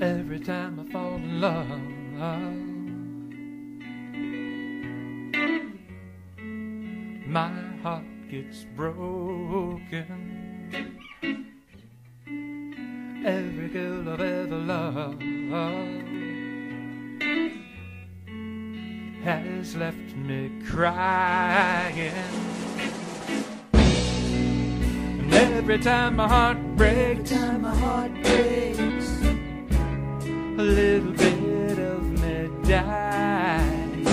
every time I fall in love. My heart gets broken. Every girl I've ever loved has left me crying. And every time my heart breaks, Every time my heart breaks, a little bit of me dies.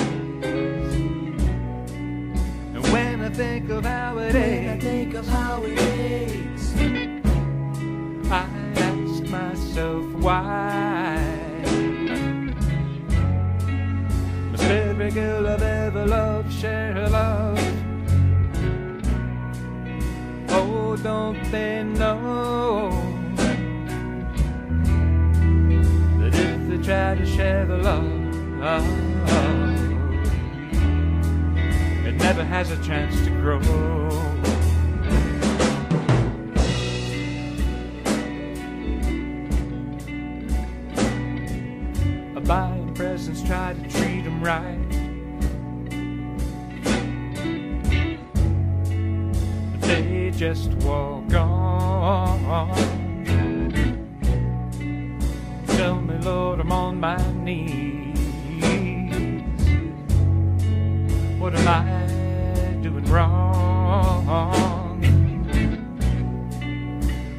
And when I think of how it when I think of how it aches, I ask myself why. Must every girl I've ever loved share her love? Oh, don't they know try to share the love, it never has a chance to grow. I buy 'em presents, try to treat 'em right. But they just walk on. Tell me, Lord, I'm on my knees. What am I doing wrong?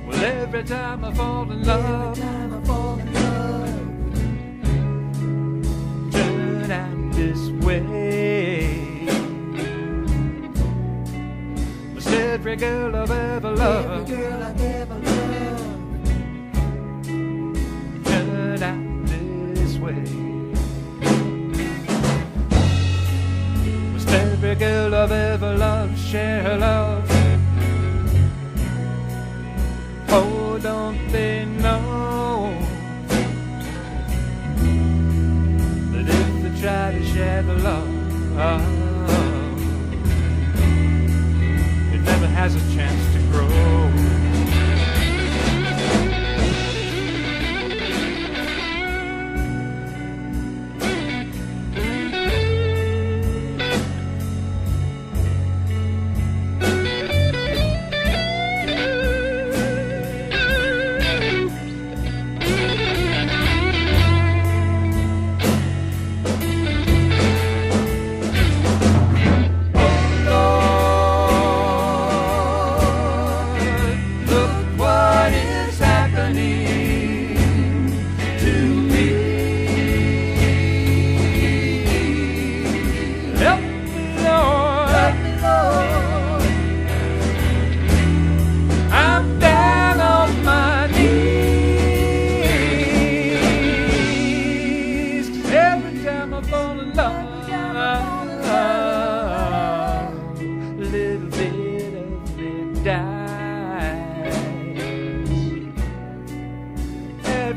Well, every time I fall in love. fall in love, turn out this way. Must every girl I've ever every girl I've ever loved, I've ever loved share love. Oh, don't they know that if they try to share the love, oh, it never has a chance to grow.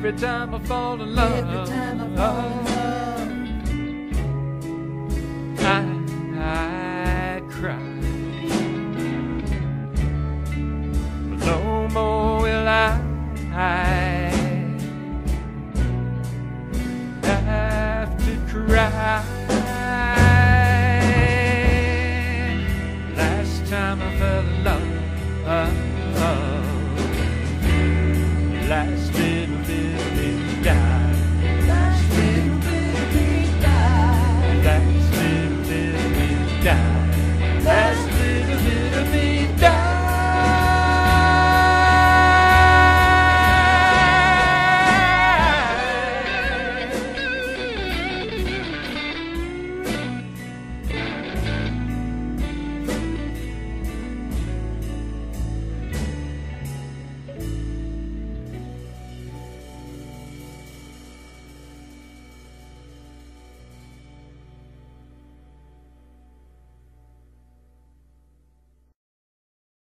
Every time I fall in love. Every time I uh, fall in love. I, I cry. But no more will I. I have to cry.